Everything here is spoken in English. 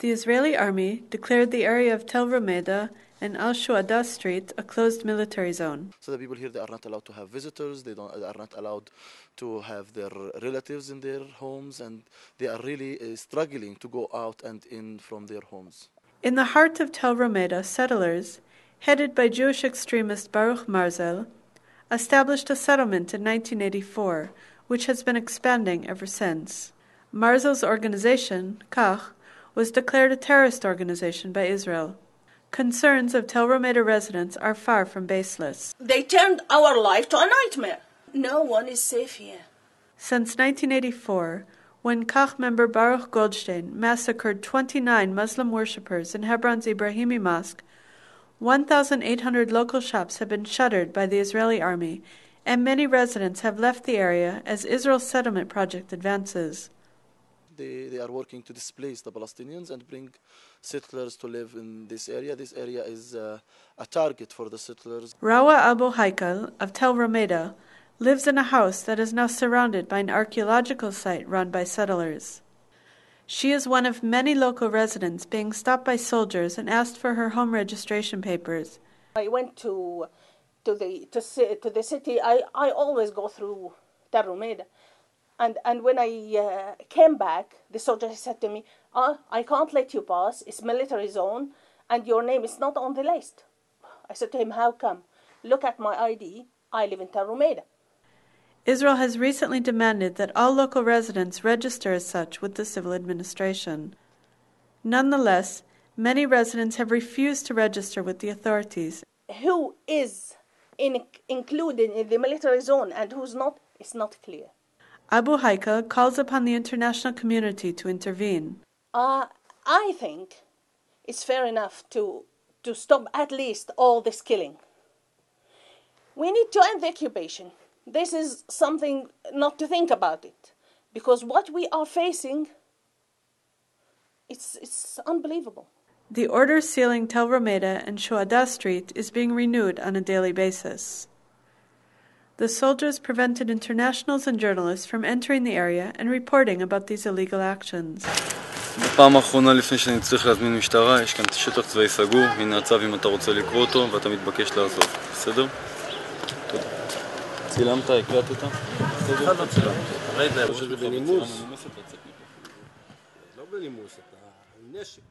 The Israeli army declared the area of Tel Rumeida and Al Shuhada Street a closed military zone. So the people here they are not allowed to have visitors. They don't are not allowed to have their relatives in their homes, and they are really uh, struggling to go out and in from their homes. In the heart of Tel Rumeida, settlers, headed by Jewish extremist Baruch Marzel, established a settlement in 1984, which has been expanding ever since. Marzel's organization, Kach, was declared a terrorist organization by Israel. Concerns of Tel Rumeida residents are far from baseless. They turned our life to a nightmare. No one is safe here. Since 1984, when Kach member Baruch Goldstein massacred 29 Muslim worshippers in Hebron's Ibrahimi Mosque, 1,800 local shops have been shuttered by the Israeli army, and many residents have left the area as Israel's settlement project advances. They, they are working to displace the Palestinians and bring settlers to live in this area. This area is uh, a target for the settlers. Rawa Abu Haikal of Tel Rumeida lives in a house that is now surrounded by an archaeological site run by settlers. She is one of many local residents being stopped by soldiers and asked for her home registration papers. I went to to the to, to the city. I, I always go through Tel Rumeida. And, and when I uh, came back, the soldier said to me, oh, I can't let you pass. It's military zone, and your name is not on the list. I said to him, How come? Look at my ID. I live in Tel Rumeida. Israel has recently demanded that all local residents register as such with the civil administration. Nonetheless, many residents have refused to register with the authorities. Who is in, included in the military zone and who's not is not clear. Abu Haikal calls upon the international community to intervene. Uh, I think it's fair enough to, to stop at least all this killing. We need to end the occupation. This is something not to think about it. Because what we are facing, it's, it's unbelievable. The order sealing Tel Rumeida and Shuhada Street is being renewed on a daily basis. The soldiers prevented internationals and journalists from entering the area and reporting about these illegal actions. בפעם האחרונה לפני שאני צריך להזמין משטרה, יש כאן שטח צבאי סגור, הנה הצו אם אתה רוצה לקרוא אותו ואתה מתבקש לעזוב, בסדר? תודה. צילמת? הקלטת? לא בנימוס, אתה נשק.